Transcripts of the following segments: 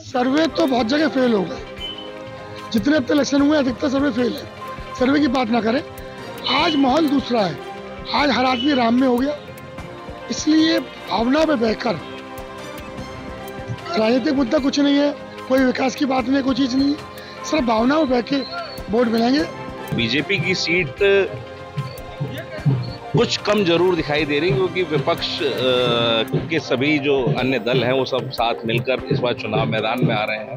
सर्वे तो बहुत जगह फेल हो गए। जितने अब इलेक्शन हुए अधिकतर सर्वे फेल है। सर्वे की बात ना करें। आज माहौल दूसरा है। आज हर आदमी राम में हो गया। इसलिए भावना में बहकर राजनीतिक मुद्दा कुछ नहीं है, कोई विकास की बात नहीं कोई चीज़ नहीं है। सिर्फ़ भावना में बह के वोट मिलेंगे। बीजेपी की सीट कुछ कम ज़रूर दिखाई दे रही क्योंकि विपक्ष के सभी जो अन्य दल हैं, वो सब साथ मिलकर इस बार चुनाव मैदान में आ रहे हैं।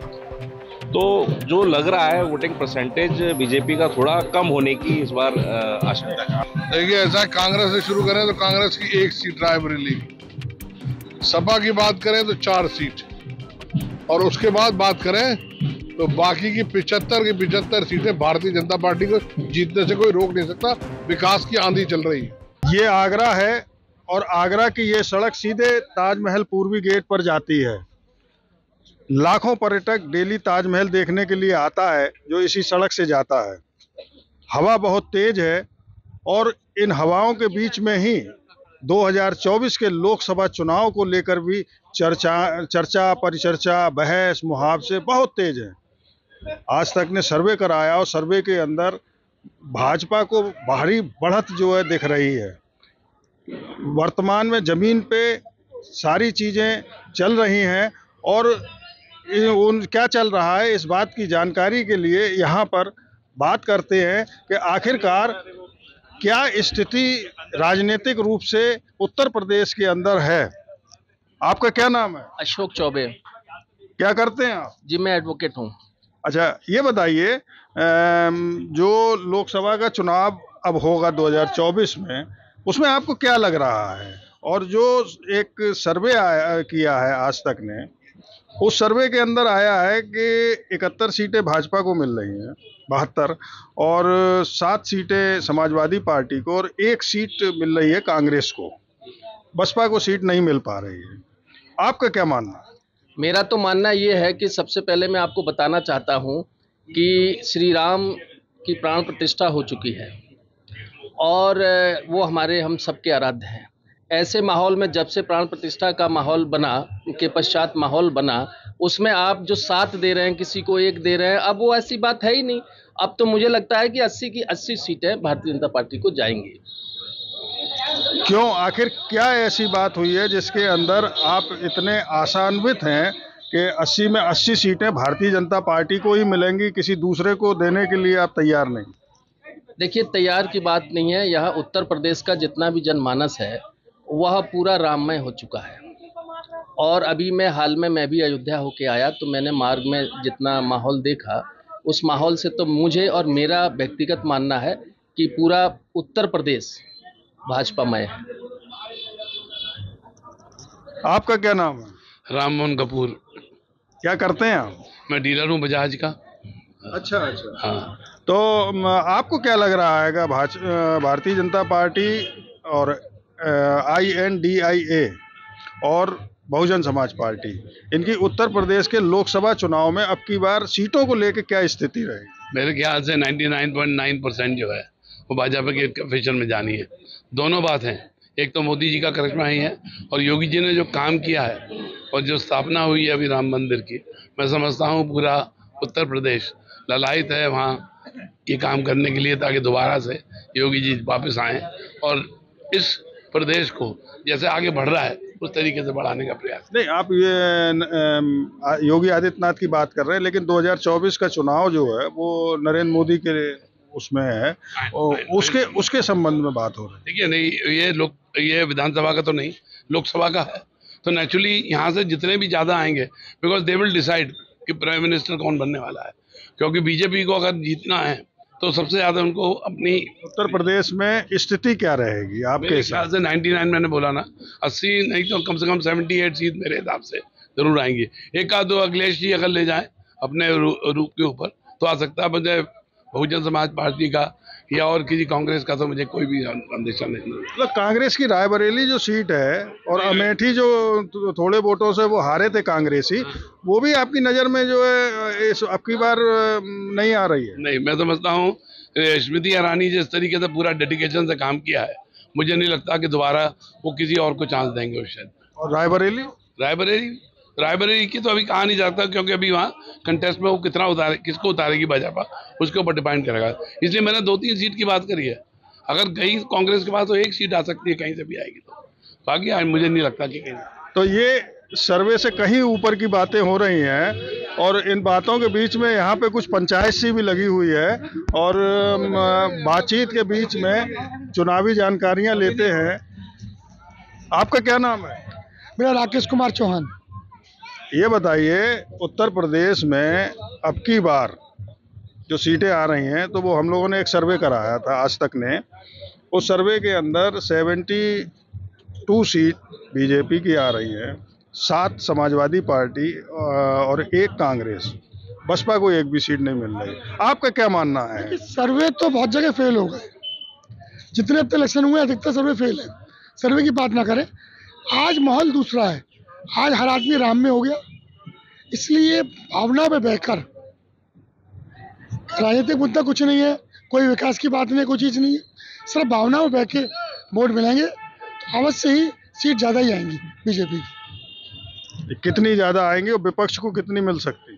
तो जो लग रहा है वोटिंग परसेंटेज बीजेपी का थोड़ा कम होने की इस बार आशंका देखिए, ऐसा कांग्रेस से शुरू करें तो कांग्रेस की एक सीट रायबरेली सपा की बात करें तो चार सीट। और उसके बाद बात करें तो बाकी की पिछहत्तर की पिछहत्तर सीटें भारतीय जनता पार्टी को जीतने से कोई रोक नहीं सकता, विकास की आंधी चल रही है। ये आगरा है और आगरा की ये सड़क सीधे ताजमहल पूर्वी गेट पर जाती है। लाखों पर्यटक डेली ताजमहल देखने के लिए आता है, जो इसी सड़क से जाता है। हवा बहुत तेज है और इन हवाओं के बीच में ही 2024 के लोकसभा चुनाव को लेकर भी चर्चा चर्चा, परिचर्चा, बहस मुहावसे बहुत तेज है। आज तक ने सर्वे कराया और सर्वे के अंदर भाजपा को भारी बढ़त जो है दिख रही है। वर्तमान में ज़मीन पे सारी चीज़ें चल रही हैं और उन क्या चल रहा है इस बात की जानकारी के लिए यहाँ पर बात करते हैं कि आखिरकार क्या स्थिति राजनीतिक रूप से उत्तर प्रदेश के अंदर है। आपका क्या नाम है? अशोक चौबे। क्या करते हैं आप? जी मैं एडवोकेट हूँ। अच्छा ये बताइए जो लोकसभा का चुनाव अब होगा 2024 में, उसमें आपको क्या लग रहा है? और जो एक सर्वे आया, किया है आज तक ने, उस सर्वे के अंदर आया है कि इकहत्तर सीटें भाजपा को मिल रही हैं, बहत्तर, और सात सीटें समाजवादी पार्टी को, और एक सीट मिल रही है कांग्रेस को। बसपा को सीट नहीं मिल पा रही है। आपका क्या मानना मेरा तो मानना ये है कि सबसे पहले मैं आपको बताना चाहता हूँ कि श्री राम की प्राण प्रतिष्ठा हो चुकी है। और वो हमारे, हम सबके आराध्य हैं। ऐसे माहौल में जब से प्राण प्रतिष्ठा का माहौल बना, के पश्चात माहौल बना, उसमें आप जो साथ दे रहे हैं, किसी को एक दे रहे हैं, अब वो ऐसी बात है ही नहीं। अब तो मुझे लगता है कि 80 की 80 सीटें भारतीय जनता पार्टी को जाएँगी। क्यों? आखिर क्या ऐसी बात हुई है जिसके अंदर आप इतने आशान्वित हैं कि 80 में 80 सीटें भारतीय जनता पार्टी को ही मिलेंगी, किसी दूसरे को देने के लिए आप तैयार नहीं? देखिए, तैयार की बात नहीं है। यहाँ उत्तर प्रदेश का जितना भी जनमानस है, वह पूरा राममय हो चुका है। और अभी मैं, हाल में मैं भी अयोध्या होके आया तो मैंने मार्ग में जितना माहौल देखा, उस माहौल से तो मुझे और मेरा व्यक्तिगत मानना है कि पूरा उत्तर प्रदेश भाजपामय में। आपका क्या नाम है? राम मोहन कपूर। क्या करते हैं आप? मैं डीलर हूँ बजाज का। अच्छा अच्छा। हाँ। तो आपको क्या लग रहा है भाज- भारतीय जनता पार्टी और आई एन डी आई ए और बहुजन समाज पार्टी इनकी उत्तर प्रदेश के लोकसभा चुनाव में अब की बार सीटों को लेकर क्या स्थिति रहेगी मेरे ख्याल से 99.9 परसेंट जो है वो भाजपा के कन्फेशन में जानी है। दोनों बात हैं। एक तो मोदी जी का करिश्मा ही है और योगी जी ने जो काम किया है और जो स्थापना हुई है अभी राम मंदिर की, मैं समझता हूँ पूरा उत्तर प्रदेश ललायत है वहाँ ये काम करने के लिए ताकि दोबारा से योगी जी वापस आएँ और इस प्रदेश को जैसे आगे बढ़ रहा है, उस तरीके से बढ़ाने का प्रयास नहीं, आप ये योगी आदित्यनाथ की बात कर रहे हैं, लेकिन 2024 का चुनाव जो है, वो नरेंद्र मोदी के उसमें है। और उसके उसके संबंध में बात हो रही है। देखिए नहीं ये लोक ये विधानसभा का तो नहीं लोकसभा का है। तो नेचुरली यहाँ से जितने भी ज़्यादा आएँगे बिकॉज़ दे विल डिसाइड कि प्राइम मिनिस्टर कौन बनने वाला है। क्योंकि बीजेपी को अगर जीतना है तो सबसे ज़्यादा उनको अपनी उत्तर प्रदेश में स्थिति क्या रहेगी आपके हिसाब से 99 मैंने बोला ना 80 नहीं तो कम से कम 78 सीट मेरे हिसाब से ज़रूर आएँगी। एक आध दो अखिलेश जी अगर ले जाएँ अपने रूप के ऊपर तो आ सकता है। मुझे बहुजन समाज पार्टी का या और किसी कांग्रेस का तो मुझे कोई भी अंदेशा नहीं है मतलब कांग्रेस की रायबरेली जो सीट है और अमेठी जो थोड़े वोटों से वो हारे थे कांग्रेसी वो भी आपकी नज़र में जो है इस अब की बार नहीं आ रही है? नहीं मैं समझता हूँ स्मृति ईरानी जिस तरीके से पूरा डेडिकेशन से काम किया है मुझे नहीं लगता कि दोबारा वो किसी और को चांस देंगे उस शायद। और रायबरेली? रायबरेली? रायबरेली की तो अभी कहा नहीं जाता क्योंकि अभी वहाँ कंटेस्ट में वो कितना उतारे किसको उतारेगी भाजपा उसके ऊपर डिपेंड करेगा। इसलिए मैंने दो तीन सीट की बात करी है। अगर गई कांग्रेस के पास तो एक सीट आ सकती है कहीं से भी आएगी तो। बाकी आज मुझे नहीं लगता कि कहीं। तो ये सर्वे से कहीं ऊपर की बातें हो रही हैं और इन बातों के बीच में यहाँ पे कुछ पंचायत सी भी लगी हुई है और बातचीत के बीच में चुनावी जानकारियाँ लेते हैं। आपका क्या नाम है? मेरा राकेश कुमार चौहान। ये बताइए, उत्तर प्रदेश में अब की बार जो सीटें आ रही हैं तो वो हम लोगों ने एक सर्वे कराया था आज तक ने। उस सर्वे के अंदर 72 सीट बीजेपी की आ रही है, सात समाजवादी पार्टी और एक कांग्रेस। बसपा को एक भी सीट नहीं मिल रही। आपका क्या मानना है? सर्वे तो बहुत जगह फेल हो गए। जितने अब इलेक्शन हुए, अधिकतर सर्वे फेल है। सर्वे की बात ना करें। आज माहौल दूसरा है। आज हर आदमी राम में हो गया। इसलिए भावना में बहकर राजनीतिक मुद्दा कुछ नहीं है कोई विकास की बात नहीं है कोई चीज़ नहीं है। सिर्फ़ भावना में बह के वोट मिलेंगे तो अवश्य ही सीट ज़्यादा ही आएँगी बीजेपी की। कितनी ज़्यादा आएँगे और विपक्ष को कितनी मिल सकती है?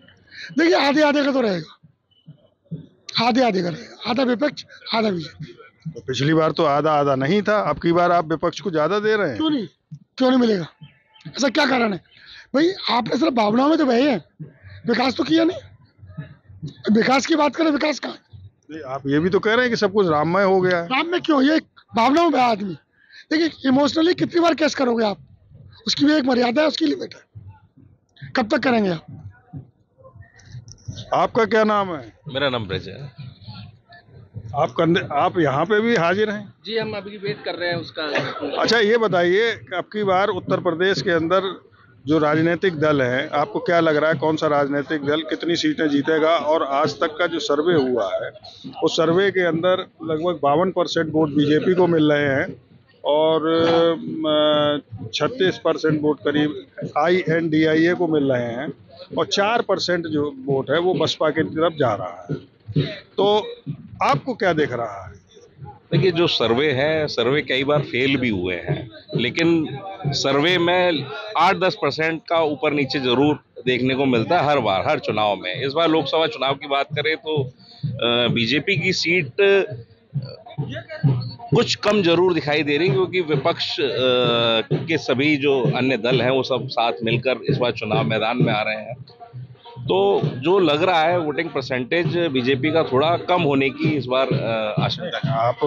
देखिए आधे आधे का तो रहेगा। आधे आधे का रहेगा। आधा विपक्ष आधा बीजेपी। तो पिछली बार तो आधा आधा नहीं था अब की बार आप विपक्ष को ज़्यादा दे रहे हैं? क्यों नहीं? क्यों नहीं मिलेगा? ऐसा क्या कारण है? भाई आपने सिर्फ़ भावनाओं में तो बहे हैं। विकास तो किया नहीं। विकास की बात करें विकास कहाँ आप ये भी तो कह रहे हैं कि सब कुछ राममय हो गया। है राम में क्यों? ये भावनाओं में बहा आदमी। देखिए इमोशनली कितनी बार केस करोगे आप? उसकी भी एक मर्यादा है उसकी लिमिट है। कब तक करेंगे आप? आपका क्या नाम है? मेरा नाम ब्रज है। आप कंधे आप यहाँ पे भी हाजिर हैं? जी हम अभी वेट कर रहे हैं उसका। अच्छा ये बताइए कि अब की बार उत्तर प्रदेश के अंदर जो राजनीतिक दल है आपको क्या लग रहा है कौन सा राजनीतिक दल कितनी सीटें जीतेगा? और आज तक का जो सर्वे हुआ है उस सर्वे के अंदर लगभग बावन परसेंट वोट बीजेपी को मिल रहे हैं और छत्तीस परसेंट वोट करीब आई एन डी आई ए को मिल रहे हैं और चार परसेंट जो वोट है वो बसपा की तरफ़ जा रहा है। तो आपको क्या देख रहा है? देखिए, जो सर्वे है, सर्वे कई बार फेल भी हुए हैं, लेकिन सर्वे में आठ दस परसेंट का ऊपर नीचे ज़रूर देखने को मिलता है हर बार, हर चुनाव में। इस बार लोकसभा चुनाव की बात करें तो बीजेपी की सीट कुछ कम ज़रूर दिखाई दे रही क्योंकि विपक्ष के सभी जो अन्य दल हैं, वो सब साथ मिलकर इस बार चुनाव मैदान में आ रहे हैं। तो जो लग रहा है वोटिंग परसेंटेज बीजेपी का थोड़ा कम होने की इस बार आशंका है। आप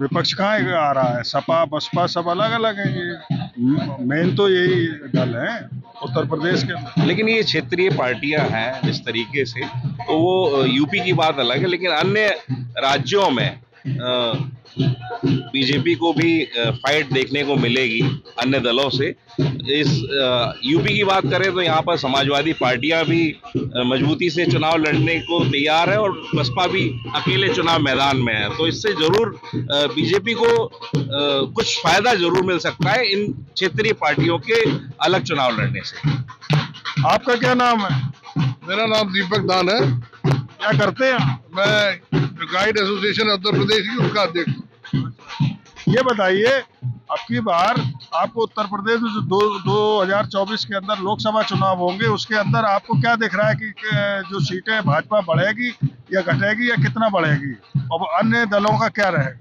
विपक्ष कहाँ आ रहा है? सपा बसपा सब अलग अलग है ये। मेन तो यही दल है उत्तर प्रदेश के। लेकिन ये क्षेत्रीय पार्टियाँ हैं जिस तरीके से तो वो यूपी की बात अलग है लेकिन अन्य राज्यों में बीजेपी को भी फाइट देखने को मिलेगी अन्य दलों से। इस यूपी की बात करें तो यहाँ पर समाजवादी पार्टियाँ भी मजबूती से चुनाव लड़ने को तैयार है और बसपा भी अकेले चुनाव मैदान में है। तो इससे ज़रूर बीजेपी को कुछ फ़ायदा ज़रूर मिल सकता है इन क्षेत्रीय पार्टियों के अलग चुनाव लड़ने से। आपका क्या नाम है? मेरा नाम दीपक दान है। क्या करते हैं? आप? मैं गाइड एसोसिएशन उत्तर प्रदेश की उसका अध्यक्ष ये बताइए अब की बार आपको उत्तर प्रदेश में जो दो दो हज़ार चौबीस के अंदर लोकसभा चुनाव होंगे उसके अंदर आपको क्या दिख रहा है कि जो सीटें भाजपा बढ़ेगी या घटेगी या कितना बढ़ेगी? और अन्य दलों का क्या रहेगा?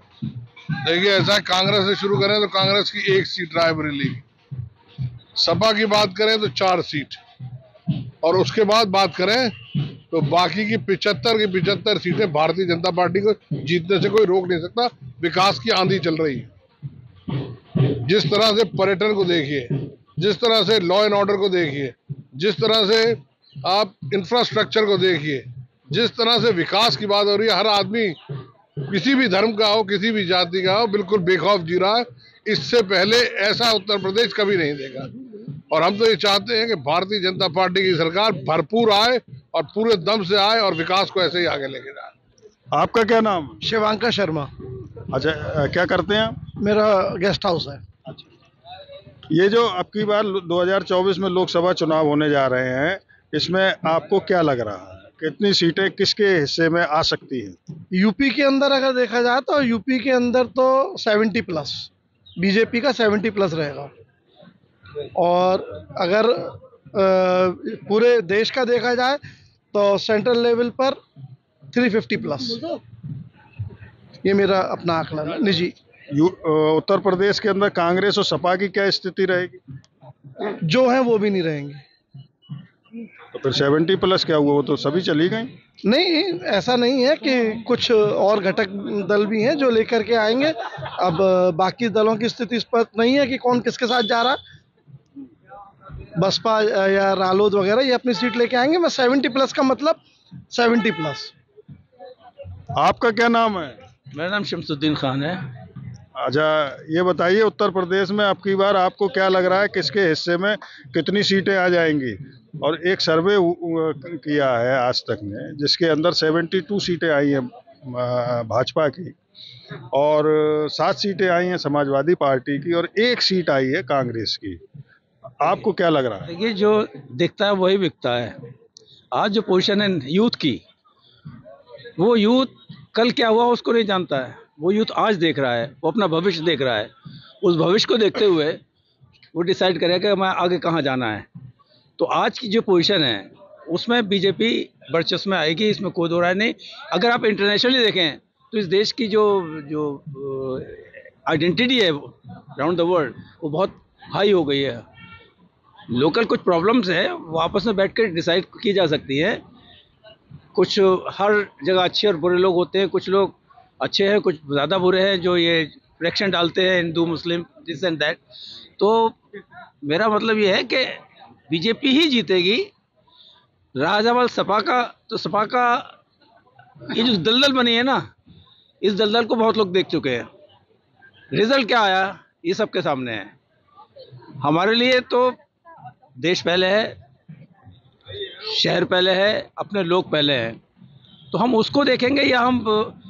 देखिए ऐसा कांग्रेस से शुरू करें तो कांग्रेस की एक सीट रायबरेली सपा की बात करें तो चार सीट। और उसके बाद बात करें तो बाकी की पिचहत्तर की पिचहत्तर सीटें भारतीय जनता पार्टी को जीतने से कोई रोक नहीं सकता। विकास की आंधी चल रही है। जिस तरह से पर्यटन को देखिए, जिस तरह से लॉ एंड ऑर्डर को देखिए, जिस तरह से आप इंफ्रास्ट्रक्चर को देखिए, जिस तरह से विकास की बात हो रही है, हर आदमी, किसी भी धर्म का हो, किसी भी जाति का हो, बिल्कुल बेखौफ जी रहा है। इससे पहले ऐसा उत्तर प्रदेश कभी नहीं देखा और हम तो ये चाहते हैं कि भारतीय जनता पार्टी की सरकार भरपूर आए और पूरे दम से आए और विकास को ऐसे ही आगे लेके जाए आपका क्या नाम? शिवांका शर्मा। अच्छा क्या करते हैं आप? मेरा गेस्ट हाउस है। अच्छा। ये जो अब की बार 2024 में लोकसभा चुनाव होने जा रहे हैं इसमें आपको क्या लग रहा है? कितनी सीटें किसके हिस्से में आ सकती हैं? यूपी के अंदर अगर देखा जाए तो यूपी के अंदर तो 70 प्लस बीजेपी का 70 प्लस रहेगा। और अगर अ, पूरे देश का देखा जाए तो सेंट्रल लेवल पर 350 प्लस ये मेरा अपना आकलन है। निजी उत्तर प्रदेश के अंदर कांग्रेस और सपा की क्या स्थिति रहेगी? जो है वो भी नहीं रहेंगे। तो फिर सेवेंटी प्लस क्या हुआ? वो तो सभी चली गई। नहीं ऐसा नहीं है कि कुछ और घटक दल भी हैं जो लेकर के आएँगे। अब बाकी दलों की स्थिति स्पष्ट नहीं है कि कौन किसके साथ जा रहा। है बसपा या रालोद वगैरह ये अपनी सीट लेके आएँगे। मैं सेवेंटी प्लस का मतलब सेवेंटी प्लस। आपका क्या नाम है? मेरा नाम शमसुद्दीन खान है। अच्छा ये बताइए उत्तर प्रदेश में अब की बार आपको क्या लग रहा है किसके हिस्से में कितनी सीटें आ जाएँगी? और एक सर्वे किया है आज तक ने जिसके अंदर 72 सीटें आई हैं भाजपा की और सात सीटें आई हैं समाजवादी पार्टी की और एक सीट आई है कांग्रेस की। आपको क्या लग रहा है? देखिए जो दिखता है वही बिकता है। आज जो पोजिशन है यूथ की वो यूथ कल क्या हुआ उसको नहीं जानता है। वो यूथ आज देख रहा है वो अपना भविष्य देख रहा है। उस भविष्य को देखते हुए वो डिसाइड करेगा कि मैं आगे कहाँ जाना है। तो आज की जो पोजीशन है उसमें बीजेपी वर्चस्व में आएगी इसमें कोई दो राय नहीं। अगर आप इंटरनेशनली देखें तो इस देश की जो जो आइडेंटिटी है राउंड द वर्ल्ड वो बहुत हाई हो गई है। लोकल कुछ प्रॉब्लम्स हैं वो आपस में बैठ कर डिसाइड की जा सकती है। कुछ हर जगह अच्छे और बुरे लोग होते हैं, कुछ लोग अच्छे हैं, कुछ ज़्यादा बुरे हैं जो ये फ्रैक्शन डालते हैं हिंदू, मुस्लिम दिस एंड दैट तो मेरा मतलब ये है कि बीजेपी ही जीतेगी। राजावाल सपा का तो सपा का ये जो दलदल बनी है ना, इस दलदल को बहुत लोग देख चुके हैं। रिज़ल्ट क्या आया? ये सबके सामने है। हमारे लिए तो देश पहले है, शहर पहले है, अपने लोग पहले हैं। तो हम उसको देखेंगे या हम,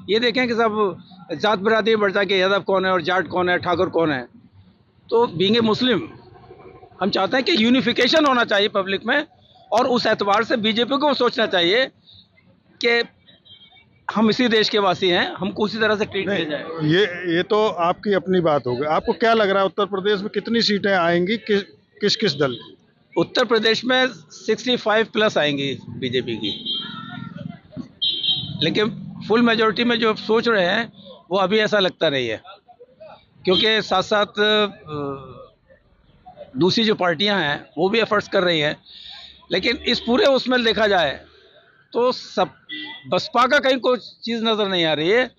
ये देखें कि सब जात बरादरी बढ़ता के यादव कौन है और जाट कौन है, ठाकुर कौन है। तो बींगे मुस्लिम हम चाहते हैं कि यूनिफिकेशन होना चाहिए पब्लिक में और उस एतबार से बीजेपी को सोचना चाहिए कि हम इसी देश के वासी हैं, हमको उसी तरह से ट्रीट किया जाए। ये ये तो आपकी अपनी बात हो गई। आपको क्या लग रहा है, उत्तर प्रदेश में कितनी सीटें आएँगी किस किस किस दल की? उत्तर प्रदेश में 65 प्लस आएँगी बीजेपी की। लेकिन फुल मेजोरिटी में जो सोच रहे हैं, वो अभी ऐसा लगता नहीं है। क्योंकि साथ साथ दूसरी जो पार्टियाँ हैं, वो भी एफर्ट्स कर रही हैं। लेकिन इस पूरे उसमें देखा जाए तो सब, बसपा का कहीं कोई चीज़ नज़र नहीं आ रही है।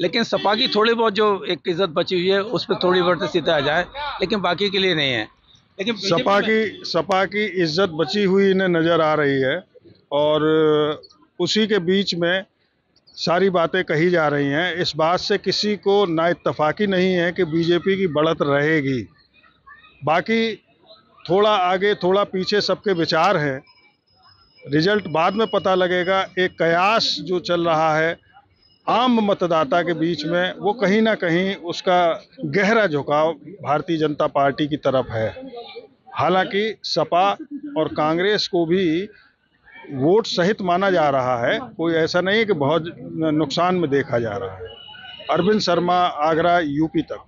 लेकिन सपा की थोड़ी बहुत जो एक इज़्ज़त बची हुई है, उस पर थोड़ी बहुत सीटें आ जाए, लेकिन बाकी के लिए नहीं है। लेकिन सपा की सपा की इज़्ज़त बची हुई इन्हें नज़र आ रही है और उसी के बीच में सारी बातें कही जा रही हैं। इस बात से किसी को ना इतफाक़ी नहीं है कि बीजेपी की बढ़त रहेगी। बाकी थोड़ा आगे थोड़ा पीछे सबके विचार हैं। रिज़ल्ट बाद में पता लगेगा। एक कयास जो चल रहा है आम मतदाता के बीच में वो कहीं ना कहीं उसका गहरा झुकाव भारतीय जनता पार्टी की तरफ़ है। हालाँकि सपा और कांग्रेस को भी वोट सहित माना जा रहा है, कोई ऐसा नहीं है कि बहुत नुकसान में देखा जा रहा है। अरविंद शर्मा, आगरा, यूपी तक।